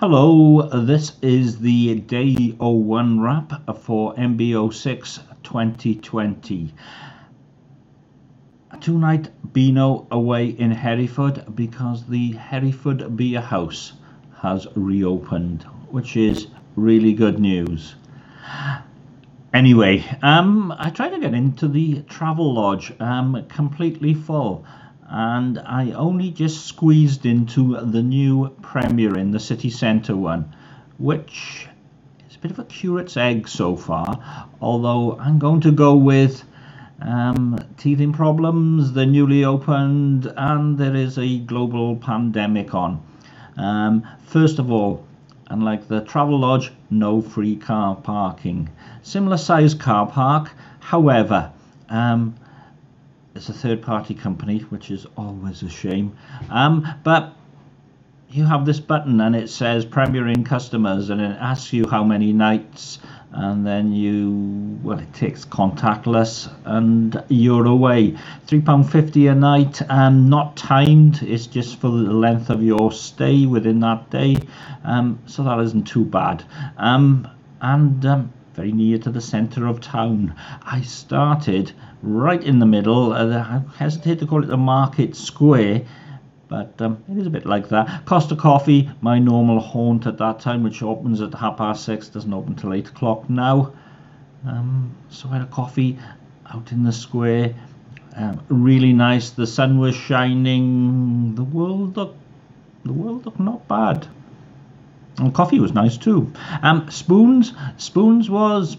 Hello, this is the day 01 wrap for MB06 2020. Tonight, Beano away in Hereford because the Hereford Beer House has reopened, which is really good news. Anyway, um, I tried to get into the Travelodge, um, completely full and I only just squeezed into the new Premier Inn the city centre one, which is a bit of a curate's egg so far, although I'm going to go with um, teething problems, the newly opened, and there is a global pandemic on. Um, first of all, unlike the Travelodge, no free car parking. Similar size car park, however, um, it's a third party company, which is always a shame. Um, but you have this button and it says Premier Inn customers and it asks you how many nights and then you well it takes contactless and you're away. £3.50 a night and not timed. It's just for the length of your stay within that day. Um, so that isn't too bad. Um, and um, very near to the centre of town I started right in the middle. Uh, I hesitate to call it the market square, but um, it is a bit like that. Costa Coffee, my normal haunt at that time, which opens at half past six, doesn't open till eight o'clock now. Um, so I had a coffee out in the square. Um, really nice. The sun was shining. The world looked, the world looked not bad. And coffee was nice too. Um, spoons, spoons was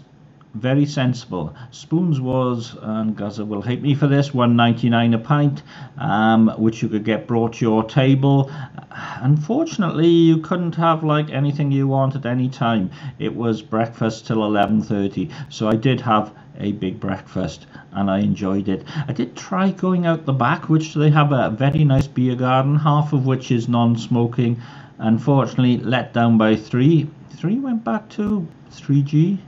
very sensible. Spoons was, and Gaza will hate me for this, 1.99 a pint, um, which you could get brought to your table. Unfortunately, you couldn't have like anything you want at any time. It was breakfast till 11.30, so I did have a big breakfast and I enjoyed it. I did try going out the back, which they have a very nice beer garden, half of which is non-smoking. Unfortunately, let down by three. Three went back to 3G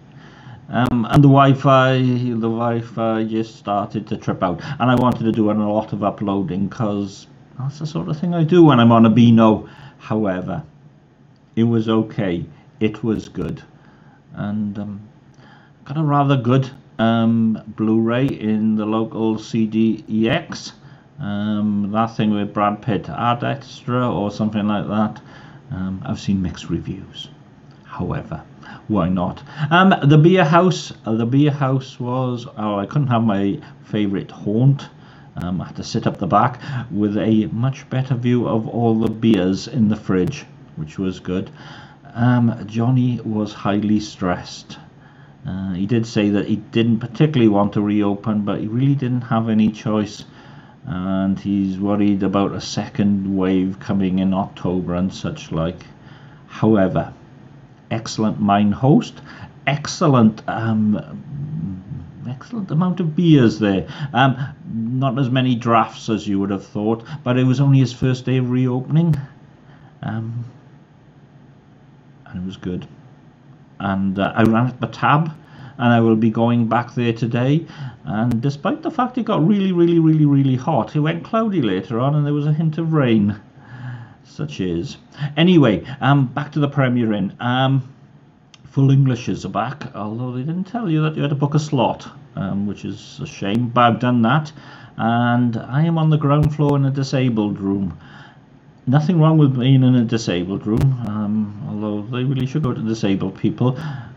um, and the Wi-Fi, the Wi-Fi just started to trip out, and I wanted to do a lot of uploading because that's the sort of thing I do when I'm on a Beano. However, it was okay. It was good, and um, got a rather good um, Blu-ray in the local CDEX. Um, that thing with Brad Pitt, Ad Astra or something like that. Um, I've seen mixed reviews. However, why not? Um, the beer house. Uh, the beer house was. Oh, I couldn't have my favourite haunt. Um, I had to sit up the back with a much better view of all the beers in the fridge, which was good. Um, Johnny was highly stressed. Uh, he did say that he didn't particularly want to reopen, but he really didn't have any choice. And he's worried about a second wave coming in October and such like. However, excellent mine host, excellent um, excellent amount of beers there. Um, not as many drafts as you would have thought, but it was only his first day of reopening. Um, and it was good. And uh, I ran at the tab, and I will be going back there today. And despite the fact it got really, really, really, really hot, it went cloudy later on, and there was a hint of rain such is. Anyway, um, back to the Premier Inn. Um, full Englishes are back, although they didn't tell you that you had to book a slot, um, which is a shame, but I've done that. And I am on the ground floor in a disabled room. Nothing wrong with being in a disabled room, um, they really should go to disabled people.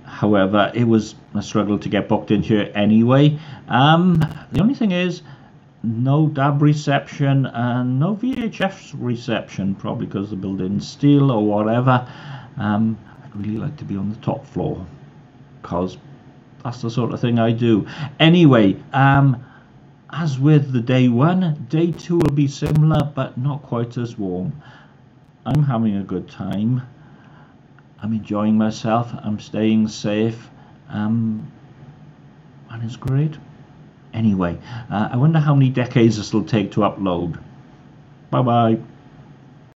However, it was a struggle to get booked in here anyway. Um, the only thing is, no DAB reception and no VHF reception, probably because the building's steel or whatever. Um, I'd really like to be on the top floor because that's the sort of thing I do. Anyway, um, as with the day one, day two will be similar but not quite as warm. I'm having a good time. I'm enjoying myself. I'm staying safe. Um, and it's great. Anyway, uh, I wonder how many decades this will take to upload. Bye bye.